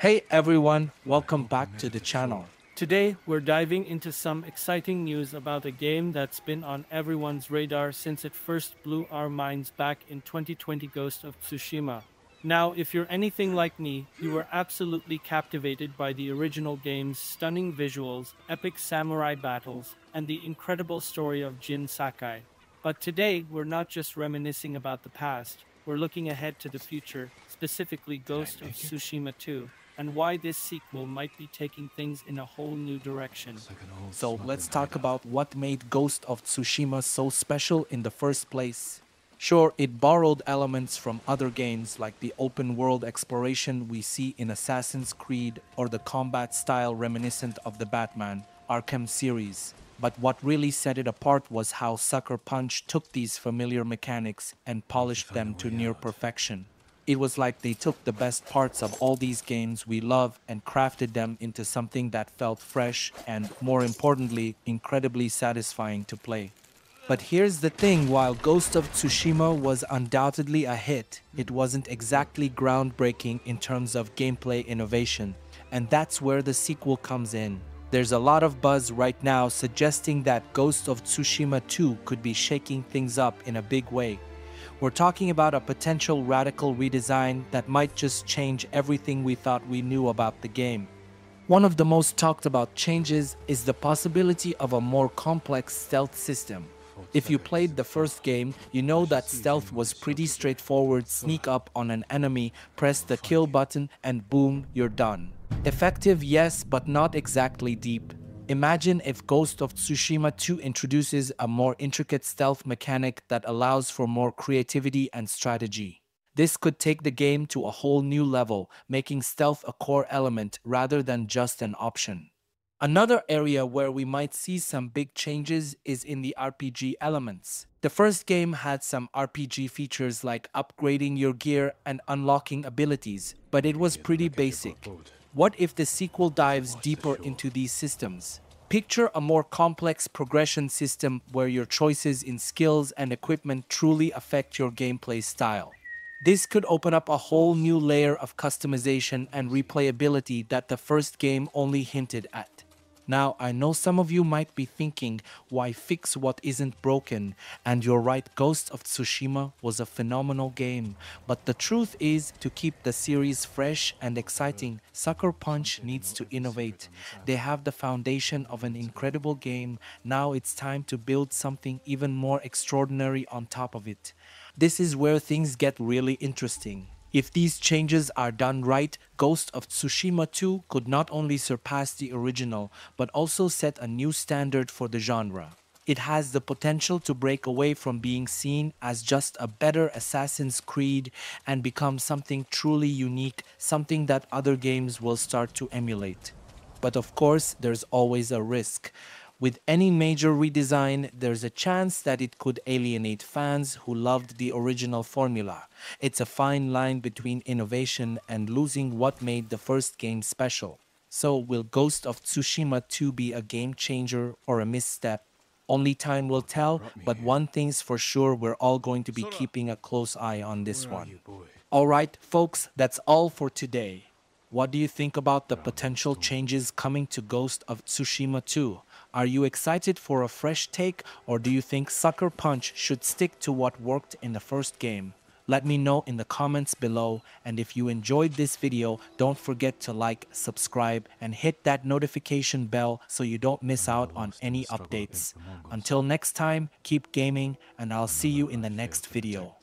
Hey everyone, welcome back to the channel. Today, we're diving into some exciting news about a game that's been on everyone's radar since it first blew our minds back in 2020 Ghost of Tsushima. Now, if you're anything like me, you were absolutely captivated by the original game's stunning visuals, epic samurai battles, and the incredible story of Jin Sakai. But today, we're not just reminiscing about the past, we're looking ahead to the future, specifically Ghost of Tsushima 2 and why this sequel might be taking things in a whole new direction. So let's talk about what made Ghost of Tsushima so special in the first place. Sure, it borrowed elements from other games like the open world exploration we see in Assassin's Creed or the combat style reminiscent of the Batman Arkham series. But what really set it apart was how Sucker Punch took these familiar mechanics and polished them to near perfection. It was like they took the best parts of all these games we love and crafted them into something that felt fresh and, more importantly, incredibly satisfying to play. But here's the thing, while Ghost of Tsushima was undoubtedly a hit, it wasn't exactly groundbreaking in terms of gameplay innovation, and that's where the sequel comes in. There's a lot of buzz right now suggesting that Ghost of Tsushima 2 could be shaking things up in a big way, we're talking about a potential radical redesign that might just change everything we thought we knew about the game. One of the most talked about changes is the possibility of a more complex stealth system. If you played the first game, you know that stealth was pretty straightforward sneak up on an enemy, press the kill button and boom, you're done. Effective yes, but not exactly deep. Imagine if Ghost of Tsushima 2 introduces a more intricate stealth mechanic that allows for more creativity and strategy. This could take the game to a whole new level, making stealth a core element rather than just an option. Another area where we might see some big changes is in the RPG elements. The first game had some RPG features like upgrading your gear and unlocking abilities, but it was pretty basic. What if the sequel dives deeper into these systems? Picture a more complex progression system where your choices in skills and equipment truly affect your gameplay style. This could open up a whole new layer of customization and replayability that the first game only hinted at. Now, I know some of you might be thinking, why fix what isn't broken? And you're right, Ghost of Tsushima was a phenomenal game. But the truth is, to keep the series fresh and exciting, Sucker Punch needs to innovate. They have the foundation of an incredible game. Now it's time to build something even more extraordinary on top of it. This is where things get really interesting. If these changes are done right, Ghost of Tsushima 2 could not only surpass the original, but also set a new standard for the genre. It has the potential to break away from being seen as just a better Assassin's Creed and become something truly unique, something that other games will start to emulate. But of course, there's always a risk. With any major redesign, there's a chance that it could alienate fans who loved the original formula. It's a fine line between innovation and losing what made the first game special. So will Ghost of Tsushima 2 be a game changer or a misstep? Only time will tell, but one thing's for sure, we're all going to be keeping a close eye on this one. Alright, folks, that's all for today. What do you think about the potential changes coming to Ghost of Tsushima 2? Are you excited for a fresh take or do you think Sucker Punch should stick to what worked in the first game? Let me know in the comments below and if you enjoyed this video, don't forget to like, subscribe, and hit that notification bell so you don't miss out on any updates. Until next time, keep gaming and I'll see you in the next video.